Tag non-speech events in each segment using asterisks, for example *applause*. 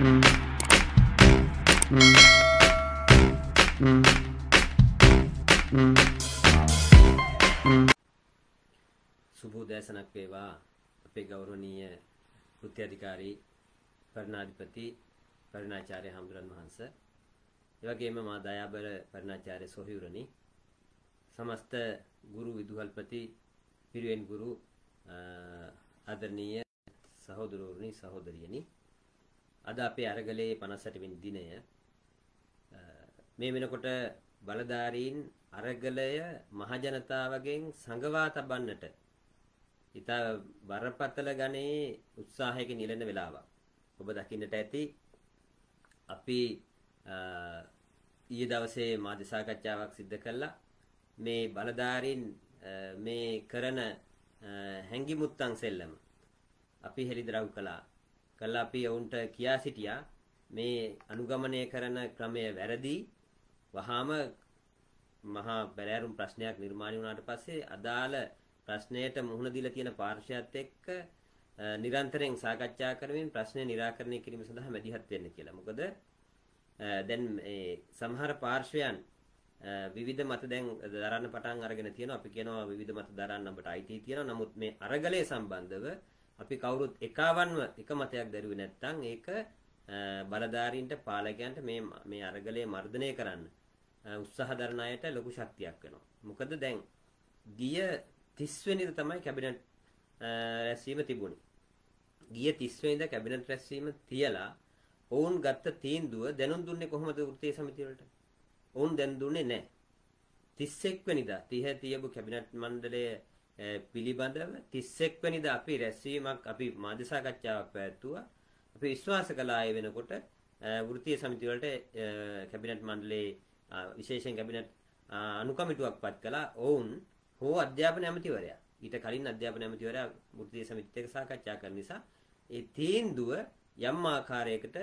සුබ උදෑසනක් වේවා. අපේ ගෞරවනීය කෘත්‍ය අධිකාරී පරිණාධිපති පරිණාචාර්ය හම්දුරන් වහන්සේ. ඒ වගේම මා දයාබර පරිණාචාර්ය සොහියුරනි සමස්ත ගුරු විදුහල්පති පිරිවෙන් ගුරු ආදරණීය සහෝදරවරුනි සහෝදරියනි. අද අපේ අරගලේ 58 වෙනි දිනය මේ වෙනකොට බලධාරීන් අරගලය මහජනතාවගෙන් සංගවා තබන්නට ඉතා බරපතල ගණේ උත්සාහයක නිලන වෙලාවක්. ඔබ දකින්නට ඇති අපි ඊයේ දවසේ මාධ්‍ය සාකච්ඡාවක් සිදු කළා. මේ බලධාරීන් මේ කරන හැංගිමුත්තන් සෙල්ලම අපි හෙළිදරව් කළා. කළා අපි ඔවුන්ට කියා සිටියා මේ අනුගමනය කරන ක්‍රමය වැරදි. වහාම මහා බැලෑරුම් ප්‍රශ්නයක් නිර්මාණය වුණාට පස්සේ අදාළ ප්‍රශ්නයට මුහුණ දීලා තියෙන පාර්ශවයත් එක්ක නිරන්තරයෙන් සාකච්ඡා කරමින් ප්‍රශ්නය निराකරණය කිරීම සඳහා මැදිහත් වෙන්න කියලා. මොකද දැන් මේ සමහර පාර්ශවයන් විවිධ මත දැන් දරන්න පටන් අරගෙන තියෙනවා. අපි කියනවා විවිධ මත දරන්න අපට අයිති තියෙනවා. නමුත් මේ අරගලයේ සම්බන්ධව අපි කවුරුත් එකවන්ව එක මතයක් දරුවේ නැත්නම් ඒක බලධාරීන්ට පාලකයන්ට මේ මේ අරගලය මර්ධනය කරන්න උත්සාහ දරන අයට ලොකු ශක්තියක් වෙනවා. මොකද දැන් ගිය 30 වෙනිදා තමයි කැබිනට් රැස්වීම තිබුණේ. ගිය 30 වෙනිදා කැබිනට් රැස්වීම තියලා ඔවුන් ගත්ත තීන්දුව දැනුම් දුන්නේ කොහොමද වෘත්තීය සමිතිය වලට? ඔවුන් දැන් දුන්නේ නැහැ. 31 වෙනිදා 30 තියපු කැබිනට් මණ්ඩලය පිළිබඳව 31 වෙනිදා අපි රැස්වීමක් අපි මාධ්‍ය සාකච්ඡාවක් පැවැත්තුවා. අපි විශ්වාස කළා ඒ වෙනකොට වෘත්තීය සමිතිය වලට කැබිනට් මණ්ඩලයේ විශේෂයෙන් කැබිනට් අනුකමිටුවක් පත් කළා. ඔවුන් හෝ අධ්‍යාපන ඇමතිවරයා ඊට කලින් අධ්‍යාපන ඇමතිවරයා වෘත්තීය සමිතියත් එක්ක සාකච්ඡා කරන නිසා ඒ තීන්දුව යම් ආකාරයකට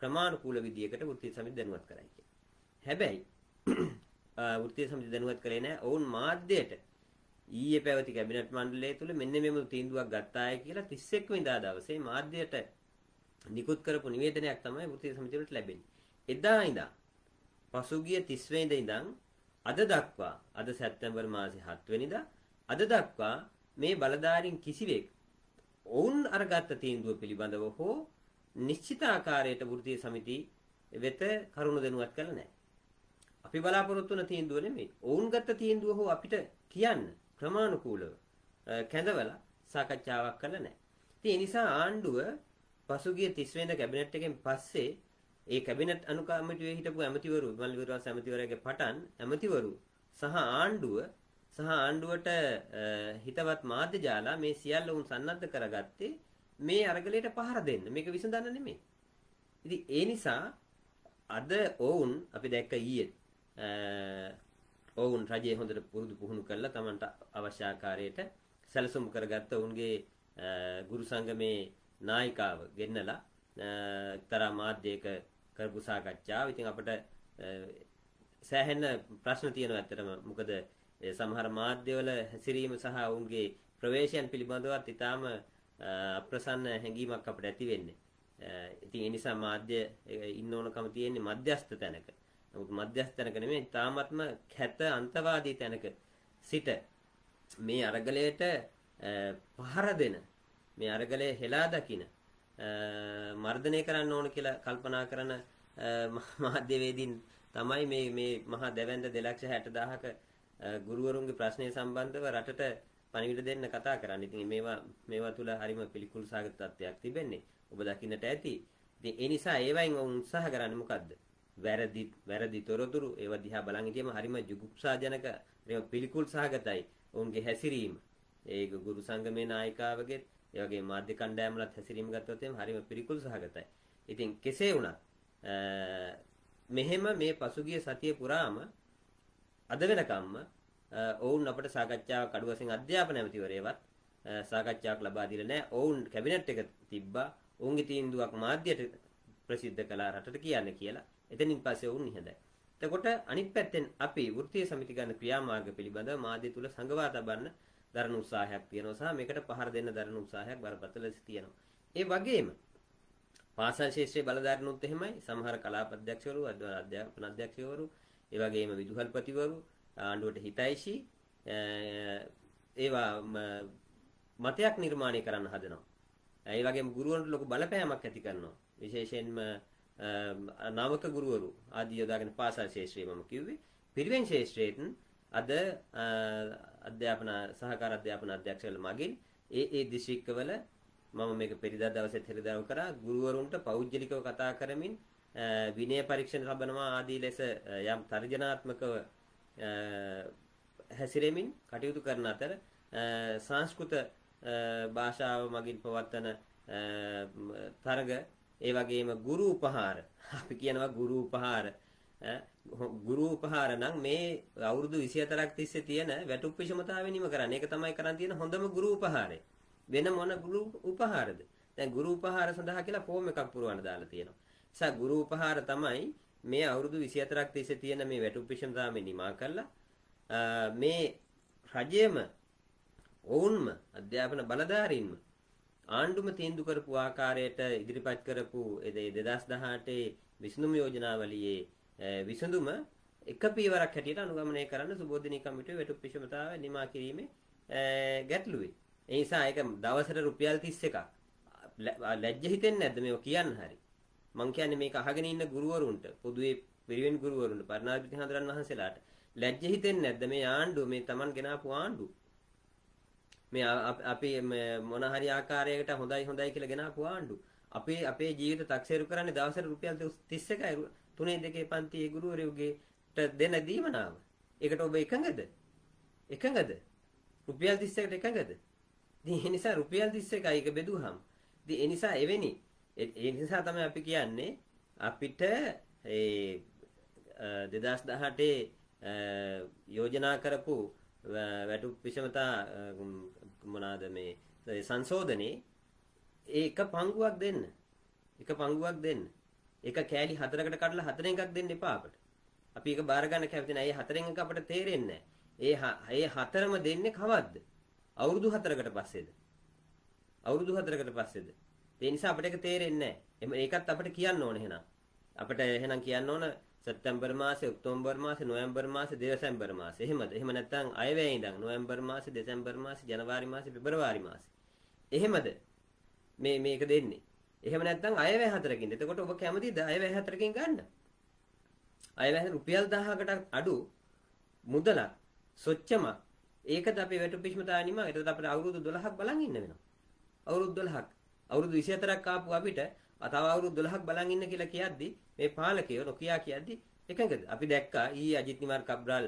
ක්‍රමානුකූල විදියකට වෘත්තීය සමිතිය දැනුවත් කරයි කියලා. හැබැයි *clears throat* වෘත්තීය සමිතිය දැනුවත් කරේ නැහැ. ඔවුන් මාධ්‍යයට ඊයේ පැවති කැබිනට් මණ්ඩලය තුල මෙන්න මෙම තීන්දුවක් ගත්තාය කියලා 31 වෙනිදා දවසේ මාධ්‍යයට නිකුත් කරපු නිවේදනයක් තමයි වෘත්තීය සමිතිය වලට ලැබෙන්නේ. එදා ඉඳන් පසුගිය 30 වෙනිදා ඉඳන් අද දක්වා අද සැප්තැම්බර් මාසේ 7 වෙනිදා අද දක්වා මේ බලධාරීන් කිසිවෙක් ඔවුන් අරගත්ත තීන්දුව පිළිබඳව හෝ නිශ්චිත ආකාරයට වෘත්තීය සමිති වෙත කරුණු දැනුවත් කළා නැහැ. අපි බලාපොරොත්තු වෙන තීන්දුව නෙමෙයි. ඔවුන් ගත්ත තීන්දුව හෝ අපිට කියන්න ක්‍රමානුකූලව කැඳවලා සාකච්ඡාවක් කළා නැහැ. ඉතින් ඒ නිසා ආණ්ඩුව පසුගිය 30 වෙනිදා කැබිනට් එකෙන් පස්සේ ඒ කැබිනට් අනුකම්පිටුවේ හිටපු ඇමතිවරු විමල් විරවාස ඇමතිවරයාගේ පටන් ඇමතිවරු සහ ආණ්ඩුව සහ ආණ්ඩුවට හිතවත් මාධ්‍ය ජාලා මේ සියල්ල උන් සන්නද්ධ කරගත්තේ මේ අරගලයට පහර දෙන්න. මේක විසඳන්න නෙමෙයි. ඉතින් ඒ නිසා අද ඔවුන් අපි දැක්ක ඊයේ ඔවුන් රජයේ හොඳට පුරුදු පුහුණු කරලා Tamanට අවශ්‍ය ආකාරයට සැලසුම් කරගත්ත ඔවුන්ගේ ගුරු සංගමේ නායිකාව ගෙන්නලා එක්තරා මාධ්‍යයක කරපු සාකච්ඡාව. ඉතින් අපිට සෑහෙන ප්‍රශ්න තියෙනවා ඇත්තටම. මොකද සමහර මාධ්‍යවල හැසිරීම සහ ඔවුන්ගේ ප්‍රවේශයන් පිළිබඳවත් ඊටාම අප්‍රසන්න හැඟීමක් අපිට ඇති වෙන්නේ. ඉතින් ඒ නිසා මාධ්‍ය ඉන්න ඕනකම තියෙන්නේ මධ්‍යස්ථ තැනක. නමුත් මධ්‍යස්ථ තැනක නෙමෙයි තාමත්ම කැත අන්තවාදී තැනක සිට මේ අරගලයට පහර දෙන මේ අරගලය හෙලා දකින මර්ධනය කරන්න ඕන කියලා කල්පනා කරන මාධ්‍යවේදීන් තමයි මේ මේ මහා දැවැන්ත 260000ක ගුරුවරුන්ගේ ප්‍රශ්නය සම්බන්ධව රටට පණිවිඩ දෙන්න කතා කරන්නේ. ඉතින් මේවා මේවා තුල හරිම පිළිකුල් සාගත තත්ත්වයක් තිබෙන්නේ. ඔබ දකින්නට ඇති. ඉතින් ඒ නිසා ඒවයින් උත්සාහ කරන්නේ මොකද්ද? වැරදි වැරදි තොරතුරු ඒවා දිහා බලන් හිටියම හරිම ජුගුප්සාජනක හරිම පිළිකුල් සහගතයි. ඔවුන්ගේ හැසිරීම. ඒ ගුරු සංගමේ නායිකාවගේ ඒ වගේ මාධ්‍ය කණ්ඩායම්ලත් හැසිරීම ගත්තොත් එහෙම හරිම පිළිකුල් සහගතයි. ඉතින් කෙසේ වුණත් මෙහෙම මේ පසුගිය සතිය පුරාම අද වෙනකම්ම ඔවුන් අපට සාකච්ඡාවක් අඩු වශයෙන් අධ්‍යාපන ඇමතිවරයවත් සාකච්ඡාවක් ලබා දීලා නැහැ. ඔවුන් කැබිනට් එක තිබ්බා. ඔවුන්ගේ තීන්දුවක් මාධ්‍යයට ප්‍රසිද්ධ කළා රටට කියන්න කියලා. එතනින් පස්සේ ඔවුන් නිහඬයි. එතකොට අනිත් පැත්තෙන් අපි වෘත්තීය සමිති ගන්න ක්‍රියාමාර්ග පිළිබඳව මාධ්‍ය තුල සංගවා තබන්න දරන උත්සාහයක් තියෙනවා සහ මේකට පහර දෙන්න දරන උත්සාහයක් බරපතල තියෙනවා. ඒ වගේම පාසල් ශාස්ත්‍රයේ බලධාරීනුත් එහෙමයි. සමහර කලාප අධ්‍යක්ෂවරු, අධ්‍යාපන අධ්‍යක්ෂවරු, ඒ වගේම විදුහල්පතිවරු ආණ්ඩුවට හිතයිසි ඒවා මතයක් නිර්මාණය කරන්න හදනවා. ඒ වගේම ගුරුවරුන්ට ලොකු බලපෑමක් ඇති කරනවා. විශේෂයෙන්ම Um, නාමක ගුරුවරු ආදී යොදාගෙන පාසල් ශාස්ත්‍රයේ මම කිව්වේ. පිරිවෙන් ශාස්ත්‍රයේත් අද අධ්‍යාපන සහකාර අධ්‍යාපන අධ්‍යක්ෂවල මගින් ඒ ඒ දිස්ත්‍රික්කවල මම මේක පෙරදා දවසේත් හෙළිදරව් කරා. ගුරුවරුන්ට පෞද්ගලිකව කතා කරමින් විනය පරීක්ෂණ ලබනවා ආදී ලෙස යම් තර්ජනාත්මකව හැසිරෙමින් කටයුතු කරන අතර සංස්කෘත භාෂාව මගින් පවත්වන තරග ඒ වගේම ගුරු උපහාර අපි කියනවා ගුරු උපහාර ගුරු උපහාර නම් මේ අවුරුදු 24ක් තිස්සේ තියෙන වැටුප් විෂමතාවය නිම කරන්න. ඒක තමයි කරන් තියෙන හොඳම ගුරු උපහාරය. වෙන මොන ගුරු උපහාරද? දැන් ගුරු උපහාර සඳහා කියලා ෆෝම් එකක් පුරවන්න දාලා තියෙනවා. නිසා ගුරු උපහාර තමයි මේ අවුරුදු 24ක් තිස්සේ තියෙන මේ වැටුප් විෂමතාවය නිමා කරලා මේ රජයේම ඔවුන්ම අධ්‍යාපන බලධාරීන්ම ආණ්ඩුම තීන්දුව කරපු ආකාරයට ඉදිරිපත් කරපු 2018 විසඳුම් යෝජනාවලියේ විසඳුම එක පියවරක් හැටියට අනුගමනය කරන්න සුබෝධිනී කමිටුවේ වෙටු පිෂමතාව නිමා කිරීමේ ගැටලුවේ. ඒ නිසා ඒක දවසට රුපියල් 31ක් ලැජ්ජ හිතෙන්නේ නැද්ද මේක කියන්න හරි. මං කියන්නේ මේක අහගෙන ඉන්න ගුරුවරුන්ට පොදුවේ පිරිවෙන් ගුරුවරුන්ට පරණාධිපති හඳුරන් වහන්සේලාට ලැජ්ජ හිතෙන්නේ නැද්ද මේ ආණ්ඩුව මේ Taman ගෙනාපු ආණ්ඩුව මේ අපි මොන හරි ආකාරයකට හොඳයි හොඳයි කියලා ගෙනාපු ආණ්ඩුව අපේ අපේ ජීවිත තක්සේරු කරන්නේ දවසට රුපියල් 31යි තුනේ දෙකේ පන්තියේ ගුරුවරයෙකුගේට දෙන දීමනාව. ඒකට ඔබ එකඟද? එකඟද? රුපියල් 30කට එකඟද? ඉතින් ඒ නිසා රුපියල් 31යි එක බෙදුවහම. ඉතින් ඒ නිසා එවැනි ඒ නිසා තමයි අපි කියන්නේ අපිට ඒ 2018 යෝජනා කරපු වැටු විෂමතා මොනවාද මේ සංශෝධනේ ඒක පංගුවක් දෙන්න. එක පංගුවක් දෙන්න. ඒක කෑලි හතරකට කඩලා හතරෙන් එකක් දෙන්න එපා අපට. අපි ඒක බාර ගන්න කැමති නැහැ. ඒ හතරෙන් එක අපට තේරෙන්නේ ඒ ඒ හතරම දෙන්නේ කවද්ද? අවුරුදු හතරකට පස්සේද? අවුරුදු හතරකට පස්සේද? ඒ නිසා අපිට ඒක තේරෙන්නේ නැහැ. ඒකත් අපිට කියන්න ඕන එහෙනම්. අපිට එහෙනම් කියන්න ඕන සැප්තැම්බර් මාසේ, ඔක්තෝබර් මාසේ, නොවැම්බර් මාසේ, දෙසැම්බර් මාසේ. එහෙමද? එහෙම නැත්නම් අයවැය ඉඳන් නොවැම්බර් මාසේ, දෙසැම්බර් මාසේ, ජනවාරි මාසේ, පෙබරවාරි මාසේ. එහෙමද? මේ මේක දෙන්නේ. එහෙම නැත්නම් අයවැය හතරකින්. එතකොට ඔබ කැමතිද අයවැය හතරකින් ගන්න? අයවැය රුපියල් 1000කට අඩු මුදලක් සොච්චම ඒකද අපි වැටුපිෂ්මතා නිම එතකොට අපිට අවුරුදු 12ක් බලන් ඉන්න වෙනවා. අවුරුදු 12ක්. අවුරුදු 24ක් ආපු අපිට තව අවුරුදු 12ක් බලන් ඉන්න කියලා කියද්දි මේ පාලකයෝ නොකියා කියද්දි එකඟද? අපි දැක්කා ඊ අජිත් නිමාර් කබ්‍රාල්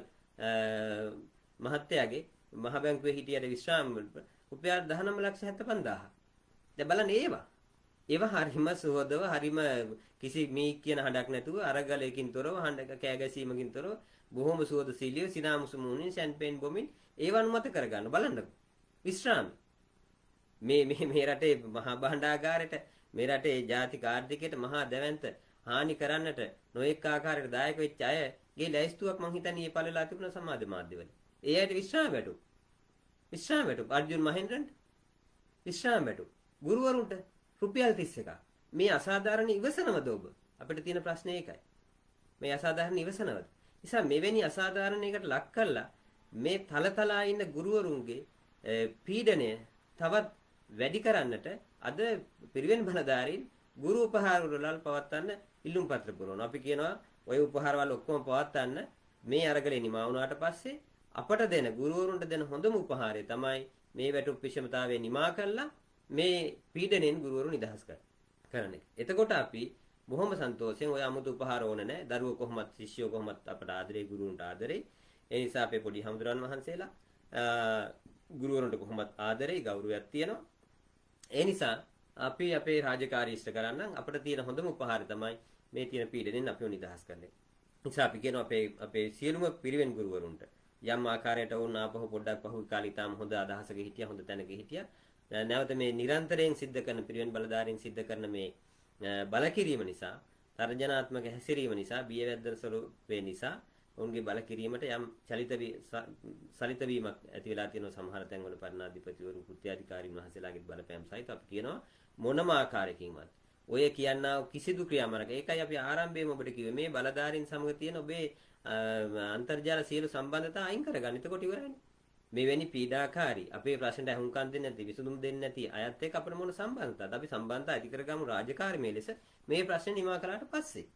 මහත්තයාගේ මහ බැංකුවේ හිටියට විශ්‍රාම රුපියල් 19 ලක්ෂ 75000. දැන් බලන්න ඒවා ඒවා හරිම සුවදව හරිම කිසි මී කියන හඬක් නැතුව අරගලයකින් තොරව හඬ කෑගැසීමකින් තොරව බොහොම සුවද සීලිය සිනාමුසු මුණින් ෂැම්පේන් බොමින් ඒවන් මත කරගන්න බලන්නකෝ විශ්‍රාම මේ මේ මේ රටේ මහා භාණ්ඩාගාරයට මේ රටේ ජාතික ආර්ථිකයට මහා දැවැන්ත හානි කරන්නට නොඑක ආකාරයකට දායක වෙච්ච අයගේ ලැයිස්තුවක් මං හිතන්නේ මේ පළලා තිබුණ සමාජ මාධ්‍යවල. ඒ අයට විශ්‍රාම වැටු. විශ්‍රාම වැටු. අර්ජුන් මහෙන්ද්‍රන්ට විශ්‍රාම වැටු. ගුරුවරුන්ට රුපියල් 31ක්. මේ අසාධාරණ ඉවසනවද ඔබ? අපිට තියෙන ප්‍රශ්නේ ඒකයි. මේ අසාධාරණ ඉවසනවද? නිසා මෙවැනි අසාධාරණයකට ලක් කරලා මේ තලතලා ඉන්න ගුරුවරුන්ගේ පීඩනය තවත් වැඩි කරන්නට අද පිරිවෙන් බලධාරීන් ගුරු උපහාර වලල් පවත්වන්න ඉල්ලුම් පත්‍ර පුරවනවා. අපි කියනවා ওই උපහාරවල ඔක්කොම පවත්වන්න මේ අරගලේ නිමා වුණාට පස්සේ අපට දෙන ගුරුවරුන්ට දෙන හොඳම උපහාරය තමයි මේ වැටුප් විෂමතාවය නිමා කළා මේ පීඩණයෙන් ගුරුවරු නිදහස් කරන එක. එතකොට අපි බොහොම සන්තෝෂයෙන් ඔය 아무තු උපහාර ඕන නැහැ. දරුවෝ කොහොමත් ශිෂ්‍යයෝ කොහොමත් අපට ආදරේ ගුරුවරුන්ට ආදරේ. ඒ නිසා අපේ පොඩි හමුදුරන් වහන්සේලා ගුරුවරුන්ට කොහොමත් ආදරේ ගෞරවයක් තියෙනවා. ඒ නිසා අපි අපේ රාජකාරී ඉෂ්ට කරන්න අපිට තියෙන හොඳම උපහාරය තමයි මේ තියෙන පීඩණයෙන් අපිව නිදහස් කරන එක. නිසා අපි කියනවා අපේ අපේ සියලුම පිරිවෙන් ගුරුවරුන්ට යම් ආකාරයකට වුණ ආපහු පොඩ්ඩක් පහු කාලේ තාම හොඳ අදහසක හිටියා හොඳ තැනක හිටියා නැවත මේ නිරන්තරයෙන් සිද්ධ කරන පිරිවෙන් බලධාරීන් සිද්ධ කරන මේ බලකිරීම නිසා තර්ජනාත්මක හැසිරීම නිසා බියවැද්දන ස්වරූපේ නිසා ඔවුන්ගේ බලකිරීමට යම් චලිත සලිත වීමක් ඇති වෙලා තියෙන සමහර තැන්වල පරණාධිපතිවරු කෘත්‍යාධිකාරීන් වහන්සේලාගේ බලපෑම් සහිත අපි කියනවා මොනම ආකාරයකින්වත් ඔය කියන්නා කිසිදු ක්‍රියාමාර්ග. ඒකයි අපි ආරම්භයේම ඔබට කිව්වේ මේ බලධාරීන් සමග තියෙන ඔබේ අන්තර්ජාල සියලු සම්බන්ධතා අයින් කරගන්න. එතකොට ඉවරයිනේ. මෙවැනි පීඩාකාරී අපේ ප්‍රශ්නට අහුම්කම් දෙන්නේ නැති විසඳුම් දෙන්නේ නැති අයත් එක්ක අපිට මොන සම්බන්ධතාවද? අපි සම්බන්ධතා ඇති කරගමු රාජකාරී ලෙස මේ ප්‍රශ්නේ නිමා කළාට පස්සේ.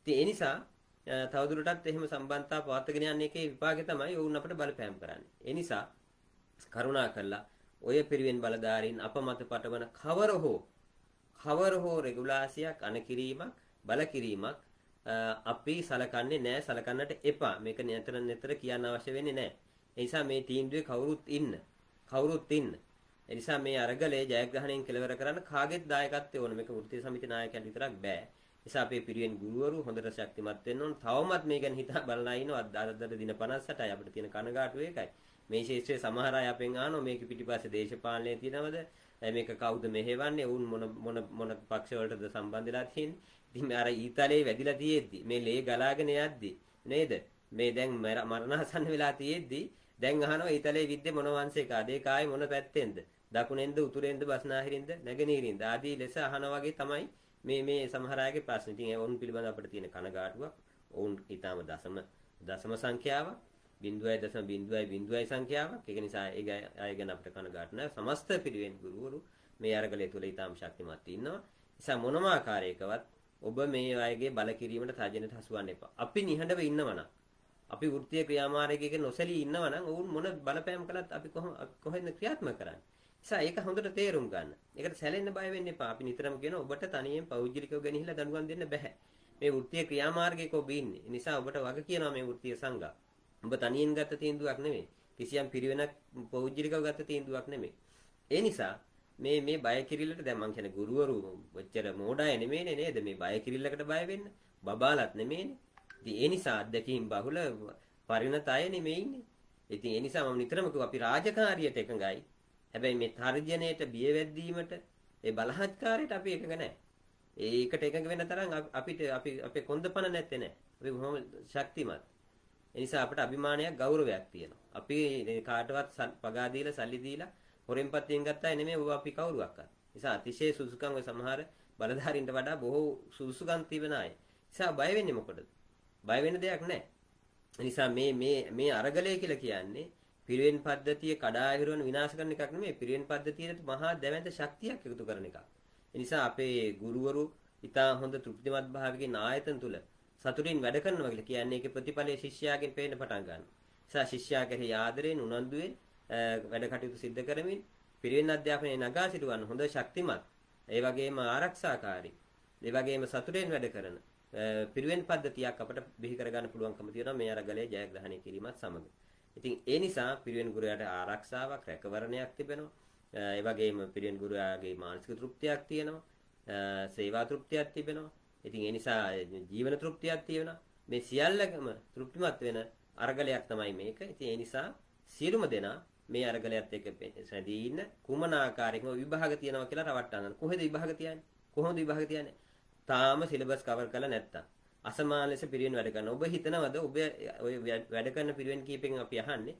ඉතින් ඒ නිසා තවදුරටත් එහෙම සම්බන්ධතා පවත්වාගෙන යන්න එකේ විපාකය තමයි ඔවුන් අපිට බලපෑම් කරන්නේ. ඒ නිසා කරුණා කළා ඔය පිරිවෙන් බලධාරීන් අපමත පටවන කවර හෝ කවර හෝ රෙගුලාසියක් අනකිරීමක් බල කිරීමක් අපි සලකන්නේ නැහැ සලකන්නට එපා. මේක නිතර නිතර කියන්න අවශ්‍ය වෙන්නේ නැහැ. ඒ නිසා මේ තීන්දුවේ කවුරුත් ඉන්න. කවුරුත් ඉන්න. ඒ නිසා මේ අරගලේ ජයග්‍රහණයෙන් කෙලවර කරන්න කාගෙත් දායකත්වය ඕන. මේක වෘත්තීය සමිති නායකයන්ට විතරක් බෑ. නිසා අපේ පිරිවෙන් ගුරුවරු හොඳට ශක්තිමත් වෙන්න ඕන. තවමත් මේ ගැන හිතා බලලා ඉනවා. අද දින 58යි අපිට තියෙන කනගාටුව ඒකයි. මේ ශේෂ්ත්‍රයේ සමහර අය අපෙන් අහනවා මේක පිටිපස්සේ දේශපාලනය තියෙනවද? මේක කවුද මෙහෙවන්නේ? උන් මොන මොන මොන පක්ෂ වලටද සම්බන්ධ වෙලා තියෙන්නේ? ඉතින් අර ඊතලේ වැදිලා තියෙද්දි මේ ලේ ගලාගෙන යද්දි නේද? මේ දැන් මරණාසන්න වෙලා තියෙද්දි දැන් අහනවා ඊතලේ විද්දේ මොන වංශයකද? ඒ කායි මොන පැත්තෙන්ද? දකුණෙන්ද උතුරෙන්ද බස්නාහිරින්ද නැගෙනහිරින්ද ආදී ලෙස අහනවා වගේ තමයි මේ මේ සමහර අයගේ ප්‍රශ්න. ඉතින් ඔවුන් පිළිබඳ අපිට තියෙන කනගාටුවක් ඔවුන් ඊටාම දශම දශම සංඛ්‍යාවක් 0.0.0 සංඛ්‍යාවක්. ඒක නිසා ඒ අය ගැන අපිට කනගාටු නැහැ. සමස්ත පිරිවෙන් ගුරුවරු මේ අරගලය තුල ඊටාම ශක්තිමත් ඉන්නවා. නිසා මොනම ආකාරයකවත් ඔබ මේ අයගේ බල කිරීමට තර්ජනයට හසුවන්න එපා. අපි නිහඬව ඉන්නවනම් අපි වෘත්තීය ක්‍රියාමාර්ගයක නොසැලී ඉන්නවනම් ඔවුන් මොන බලපෑම් කළත් අපි කොහොම කොහෙන්ද ක්‍රියාත්මක කරන්නේ? නිසා ඒක හොඳට තේරුම් ගන්න. ඒකට සැලෙන්න බය වෙන්න එපා. අපි නිතරම කියන ඔබට තනියෙන් පෞද්ගලිකව ගෙනහිලා දඬුවම් දෙන්න බෑ. මේ වෘත්තීය ක්‍රියාමාර්ගයක ඔබ ඉන්නේ. ඒ නිසා ඔබට වග කියනවා මේ වෘත්තීය සංඝා. ඔබ තනියෙන් ගත්ත තීන්දුවක් නෙමෙයි. කිසියම් පිරිවෙනක් පෞද්ගලිකව ගත්ත තීන්දුවක් නෙමෙයි. ඒ නිසා මේ මේ බය කිරිල්ලට දැන් මං කියන්නේ ගුරුවරු ඔච්චර මෝඩය නෙමෙයිනේ නේද මේ බය කිරිල්ලකට බය වෙන්න බබාලත් නෙමෙයිනේ ඉතින් ඒ නිසා අත්දැකීම් බහුල පරිණත අය නෙමෙයිනේ ඉතින් ඒ නිසා මම නිතරම කිව්වා අපි රාජකාරියට එකඟයි හැබැයි මේ තර්ජනයට බිය වැද්දීමට ඒ බලහත්කාරයට අපි එකඟ නැහැ ඒකට එකඟ වෙන තරම් අපිට අපි අපේ කොන්දපණ නැත්තේ නෑ අපි බොහොම ශක්තිමත් ඒ නිසා අපිට අභිමානයක් ගෞරවයක් තියෙනවා අපි කාටවත් පගා දීලා සල්ලි දීලා හොරෙන් පත්තියෙන් ගත්ත අය නෙමෙයි ඔබ අපි කවුරුවක්වත්. නිසා අතිශය සුසුකම් ඔය සමහර බලධාරීන්ට වඩා බොහෝ සුසුකම් තිබෙන අය. නිසා බය වෙන්නේ මොකටද? බය වෙන්න දෙයක් නැහැ. නිසා මේ මේ මේ අරගලය කියලා කියන්නේ පිරිවෙන් පද්ධතිය කඩා හිරවන විනාශ කරන එකක් නෙමෙයි පිරිවෙන් පද්ධතියට මහා දැවැන්ත ශක්තියක් එකතු කරන එකක්. ඒ නිසා අපේ ගුරුවරු ඊටා හොඳ තෘප්තිමත් භාවයකින් ආයතන තුල සතුටින් වැඩ කරනවා කියලා කියන්නේ ඒකේ ප්‍රතිඵලය ශිෂ්‍යයාගෙන් පේන්න පටන් ගන්නවා. නිසා ශිෂ්‍යයා කෙරෙහි ආදරයෙන් උනන්දුවෙන් වැඩ කටයුතු සිද්ධ කරමින් පිරිවෙන් අධ්‍යාපනයේ නගා සිටුවන් හොඳ ශක්තිමත් ඒ වගේම ආරක්ෂාකාරී ඒ වගේම සතුටෙන් වැඩ කරන පිරිවෙන් පද්ධතියක් අපට බිහි කරගන්න පුළුවන්කම තියෙනවා මේ අරගලයේ ජයග්‍රහණය කිරීමත් සමග. ඉතින් ඒ නිසා පිරිවෙන් ගුරුයාට ආරක්ෂාවක් රැකවරණයක් තිබෙනවා. ඒ වගේම පිරිවෙන් ගුරුයාගේ මානසික තෘප්තියක් තියෙනවා. සේවා තෘප්තියක් තිබෙනවා. ඉතින් ඒ නිසා ජීවන තෘප්තියක් තියෙනවා. මේ සියල්ලකම තෘප්තිමත් වෙන අරගලයක් තමයි මේක. ඉතින් ඒ නිසා සියලුම දෙනා මේ අරගලයත් එක්ක සැදී ඉන්න කුමන ආකාරයකින් විභාග තියනවා කියලා රවට්ටන්න. කොහෙද විභාග තියන්නේ? කොහොමද විභාග තියන්නේ? තාම සිලබස් කවර් කරලා නැත්තම්. අසමාන ලෙස පිරිවෙන් වැඩ කරනවා. ඔබ හිතනවද ඔබ ඔය වැඩ කරන පිරිවෙන් කීපෙන් අපි අහන්නේ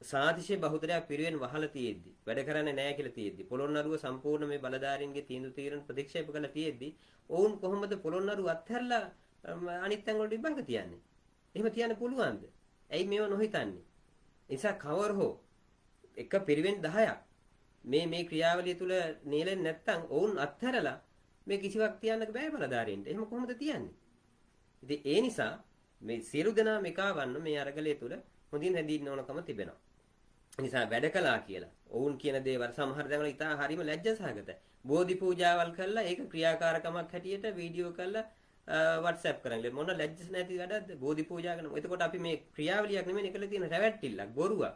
සාතිශය බහුතරයක් පිරිවෙන් වහලා තියෙද්දි වැඩ කරන්නේ නැහැ කියලා තියෙද්දි පොළොන්නරුව සම්පූර්ණ මේ බලධාරීන්ගේ තීන්දුව తీරන ප්‍රතික්ෂේප කරලා තියෙද්දි ඔවුන් කොහොමද පොළොන්නරුව අත්හැරලා අනිත් තැන් වලට විභාග තියන්නේ? එහෙම තියන්න පුළුවන්ද? ඇයි මේව නොහිතන්නේ? නිසා කවර හෝ එක පිරිවෙන් 10ක් මේ මේ ක්‍රියාවලිය තුල නියැලෙන්නේ නැත්නම් ඔවුන් අත්හැරලා මේ කිසිවක් තියන්න බෑ බලධාරීන්ට. එහෙම කොහොමද තියන්නේ? ඉතින් ඒ නිසා මේ සියලු දෙනා මේකවන්න මේ අරගලයේ තුල හොඳින් හැදින්න ඕනකම තිබෙනවා. නිසා වැඩ කළා කියලා. ඔවුන් කියන දේවල් සමහර දේවල් ඉතා හරිම ලැජ්ජසහගතයි. බෝධි පූජාවල් කළා ඒක ක්‍රියාකාරකමක් හැටියට වීඩියෝ කරලා WhatsApp කරන්නේ මොන ලැජ්ජස් නැති වැඩක්ද බෝධි පූජා කරන. එතකොට අපි මේ ක්‍රියාවලියක් නෙමෙයි එකල තියෙන රැවැට්ටිල්ලක් බොරුවක්.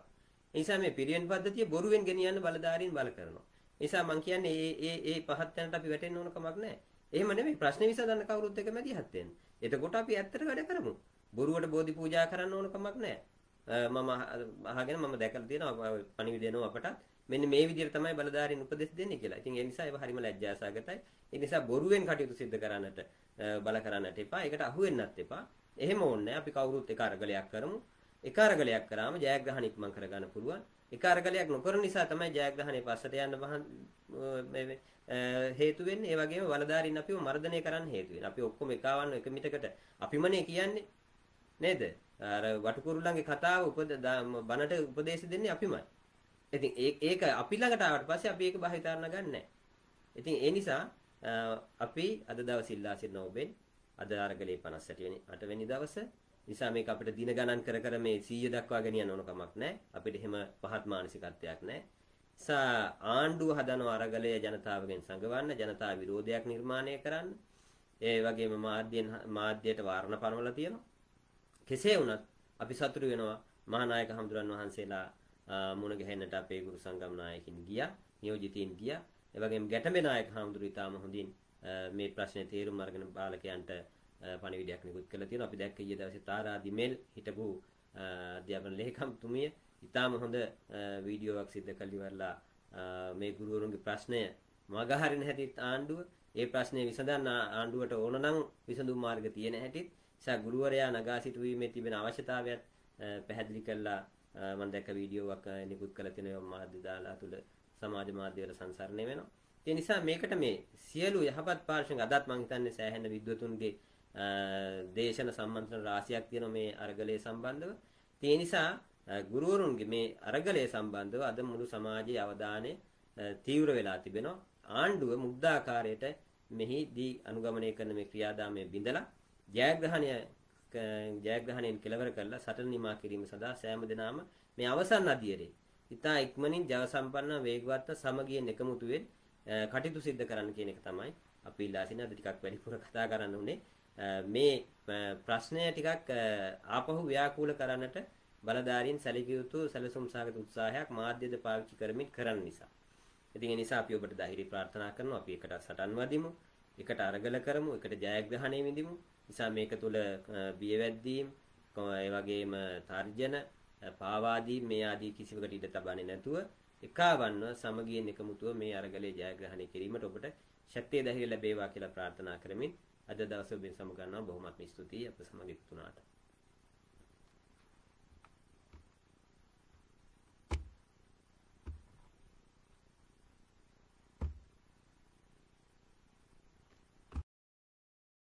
ඒ නිසා මේ පිරියන් පද්ධතිය බොරුවෙන් ගෙනියන්න බලධාරීන් බල කරනවා. ඒ නිසා මම කියන්නේ මේ ඒ ඒ පහත් තැනට අපි වැටෙන්න ඕන කමක් නැහැ. එහෙම නෙමෙයි ප්‍රශ්න විසඳන්න කවුරුත් එක මැදිහත් වෙන්න. එතකොට අපි ඇත්තට වැඩ කරමු. බොරුවට බෝධි පූජා කරන්න ඕන කමක් නැහැ. මම අහගෙන මම දැකලා තියෙනවා පණිවිඩ දෙනවා අපට. මෙන්න මේ විදිහට තමයි බලධාරීන් උපදෙස් දෙන්නේ කියලා. ඉතින් ඒ නිසා ඒව හරිම ලැජ්ජාසගතයි. ඒ නිසා බොරුවෙන් කටයුතු සිද්ධ කරන්නට බල කරන්නට එපා. ඒකට අහු වෙන්නත් එපා. එහෙම ඕනේ අපි කවුරුත් එක අරගලයක් කරමු. එක අරගලයක් කරාම ජයග්‍රහණ ඉක්මන් කරගන්න පුළුවන්. එක අරගලයක් නොකරන නිසා තමයි ජයග්‍රහණය පස්සට යන්න හේතු වෙන්නේ. ඒ වගේම වලදාරින් අපිව මර්ධනය කරන්න හේතු වෙනවා. අපි ඔක්කොම එකවන්න එක මිටකට අපිමනේ කියන්නේ. නේද? අර වටුකුරුල්ලන්ගේ කතාව උපද බනට උපදේශ දෙන්නේ අපිමයි. ඉතින් ඒක අපි ළඟට ආවට පස්සේ අපි ඒක බහිතාරණ ගන්නෑ. ඉතින් ඒ නිසා අපි අද දවස් ඉල්ලා සිටින ඔබෙන් අද අරගලේ 58 වෙනි 8 වෙනි දවසේ නිසා මේක අපිට දින ගණන් කර කර මේ 100 දක්වා ගෙනියන්න ඕන කමක් නැහැ. අපිට එහෙම පහත් මානසිකත්වයක් නැහැ. සා ආණ්ඩුව හදන අරගලය ජනතාවගෙන් සංගවන්න ජනතා විරෝධයක් නිර්මාණය කරන්න. ඒ වගේම මාධ්‍යෙන් මාධ්‍යයට වාරණ පනවලා තියෙනවා. කෙසේ වුණත් අපි සතුටු වෙනවා මහානායක හඳුරන් වහන්සේලා මුණ ගැහෙන්නට අපේ ගුරු සංගම් නායකින් ගියා, නියෝජිතයින් ගියා. ඒ වගේම ගැටඹේ නායක හඳුරු ඉතාම හොඳින් මේ ප්‍රශ්නේ තේරුම් අරගෙන පාලකයන්ට පණිවිඩයක් නිකුත් කළා තියෙනවා. අපි දැක්ක ඊයේ දවසේ තාරා දිමෙල් හිටපු අධ්‍යාපන ලේකම්තුමිය ඉතාම හොඳ වීඩියෝවක් සිද්ධ කළ ඉවරලා මේ ගුරුවරුන්ගේ ප්‍රශ්නය මගහරින හැටිත් ආණ්ඩුව ඒ ප්‍රශ්නේ විසඳන්න ආණ්ඩුවට ඕන නම් විසඳුම් මාර්ග තියෙන හැටිත් නිසා ගුරුවරයා නගා සිටුවීමේ තිබෙන අවශ්‍යතාවයත් පැහැදිලි කළා මම දැක්ක වීඩියෝවක් නිකුත් කළ තියෙනවා මාධ්‍ය දාලා තුල සමාජ මාධ්‍ය වල සංසරණය වෙනවා. ඒ නිසා මේකට මේ සියලු යහපත් පාර්ශ්වයන් අදත් මම හිතන්නේ සෑහෙන විද්වතුන්ගේ දේශන සම්මන්ත්‍රණ රාශියක් තියෙනවා මේ අරගලයේ සම්බන්ධව. ඒ නිසා ගුරුවරුන්ගේ මේ අරගලය සම්බන්ධව අද මුළු සමාජයේ අවධානය තීව්‍ර වෙලා තිබෙනවා. ආණ්ඩුව මුග්ධාකාරයට මෙහිදී අනුගමනය කරන මේ ක්‍රියාදාමය බිඳලා ජයග්‍රහණය ජයග්‍රහණයෙන් කෙලවර කරලා සටන නිමා කිරීම සඳහා සෑම දිනම මේ අවසන් අධියරේ ඉතා ඉක්මනින් ජව සම්පන්න වේගවත් සමගියෙන් එකමුතුවෙන් කටයුතු සිද්ධ කරන්න කියන එක තමයි අපි ඉල්ලා සිටින අද ටිකක් වැඩිපුර කතා කරන්න උනේ මේ ප්‍රශ්නය ටිකක් ආපහු ව්‍යාකූල කරන්නට බලධාරීන් සැලකිය යුතු සැලසුම් සාගත උත්සාහයක් මාධ්‍යද පාවිච්චි කරමින් කරන්න නිසා. ඉතින් ඒ නිසා අපි ඔබට ධෛර්ය ප්‍රාර්ථනා කරනවා අපි එකට සටන් වදිමු. එකට අරගල කරමු. එකට ජයග්‍රහණය විඳිමු. නිසා මේක තුල බියවැද්දීම්, ඒ වගේම තර්ජන, පාවාදී මේ ආදී කිසිවකට ඉඩ තබන්නේ නැතුව එකවන්ව සමගියෙන් එකමුතුව මේ අරගලේ ජයග්‍රහණය කිරීමට ඔබට ශක්තිය ධෛර්ය ලැබේවා කියලා ප්‍රාර්ථනා කරමින් අද දවසේ ඔබෙන් සමගන්නවා බොහොමත්ම ස්තුතියි අප සමග එක්තුණාට.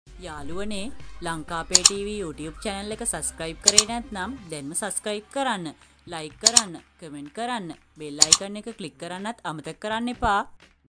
යාළුවනේ ලංකාපේ TV YouTube channel එක subscribe කරේ නැත්නම් දැන්ම subscribe කරන්න, like කරන්න, comment කරන්න, bell icon එක click කරන්නත් අමතක කරන්න එපා.